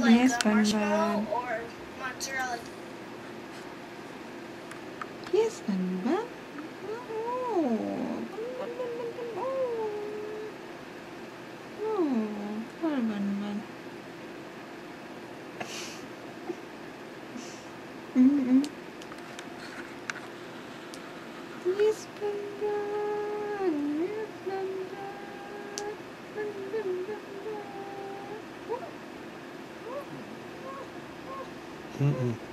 like Yes, a marshmallow Bun. or mozzarella. Yes, Banban. Oh. Oh. Oh, poor. Mm-mm. Yes, Banban. 嗯嗯。